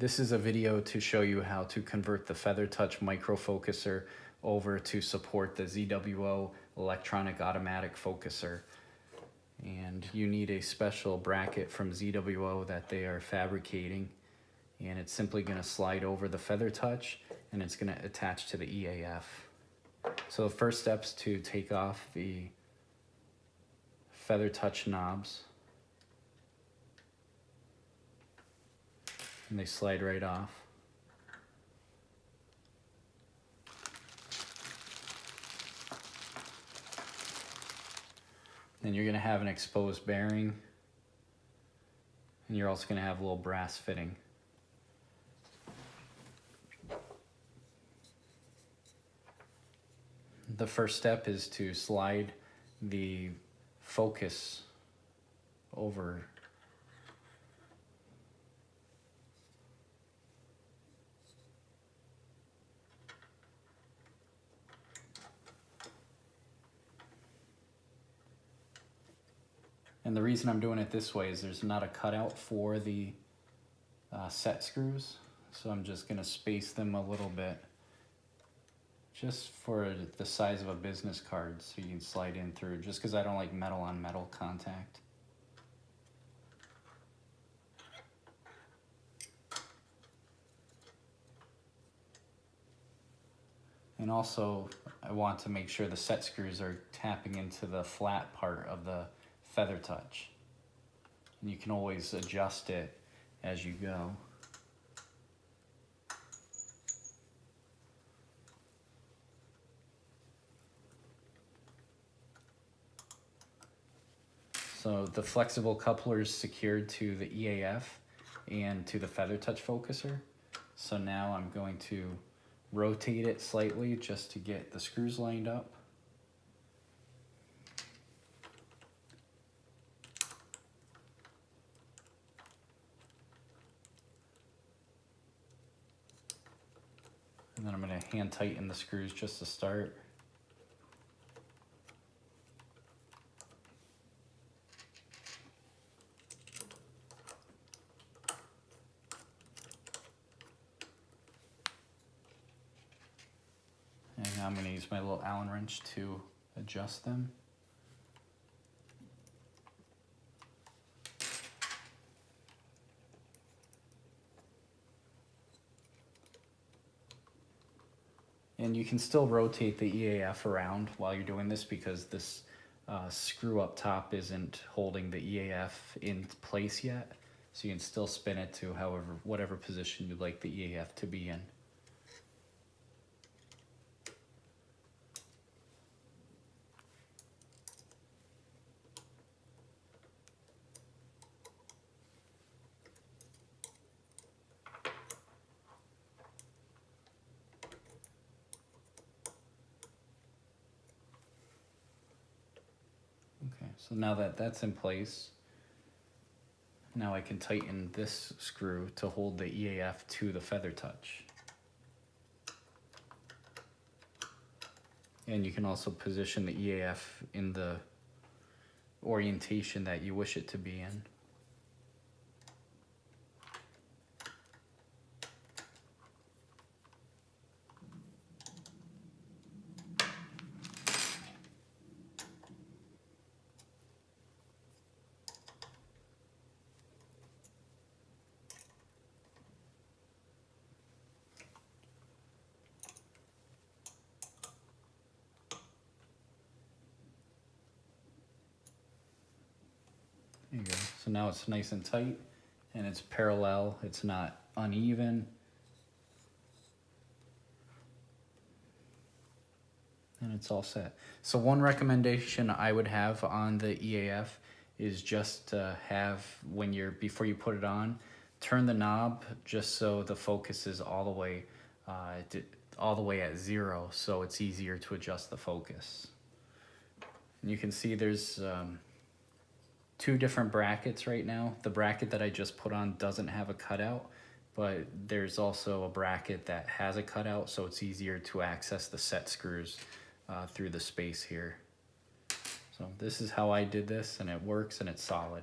This is a video to show you how to convert the FeatherTouch micro focuser over to support the ZWO electronic automatic focuser. And you need a special bracket from ZWO that they are fabricating. And it's simply gonna slide over the FeatherTouch and it's gonna attach to the EAF. So the first step's to take off the FeatherTouch knobs. And they slide right off. Then you're gonna have an exposed bearing. And you're also gonna have a little brass fitting. The first step is to slide the focus over And the reason I'm doing it this way is there's not a cutout for the uh, set screws. So I'm just gonna space them a little bit just for the size of a business card so you can slide in through just because I don't like metal on metal contact. And also I want to make sure the set screws are tapping into the flat part of the FeatherTouch. And you can always adjust it as you go. So the flexible coupler is secured to the EAF and to the feather touch focuser. So now I'm going to rotate it slightly just to get the screws lined up. And then I'm gonna hand tighten the screws just to start. And now I'm gonna use my little Allen wrench to adjust them. And you can still rotate the EAF around while you're doing this because this uh, screw up top isn't holding the EAF in place yet. So you can still spin it to however, whatever position you'd like the EAF to be in. So now that that's in place, now I can tighten this screw to hold the EAF to the feather touch. And you can also position the EAF in the orientation that you wish it to be in. There you go. Now it's nice and tight and it's parallel. It's not uneven. And it's all set. So one recommendation I would have on the EAF is just to have, when you're, before you put it on, turn the knob just so the focus is all the way, uh, all the way at zero so it's easier to adjust the focus. And you can see there's um, two different brackets right now. The bracket that I just put on doesn't have a cutout, but there's also a bracket that has a cutout, so it's easier to access the set screws uh, through the space here. So this is how I did this, and it works, and it's solid.